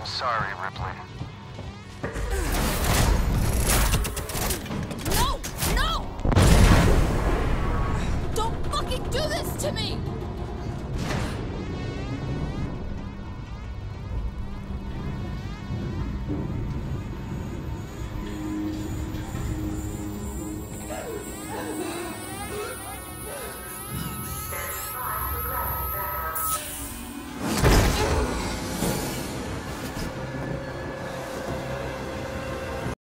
I'm sorry, Ripley. No! No! Don't fucking do this to me!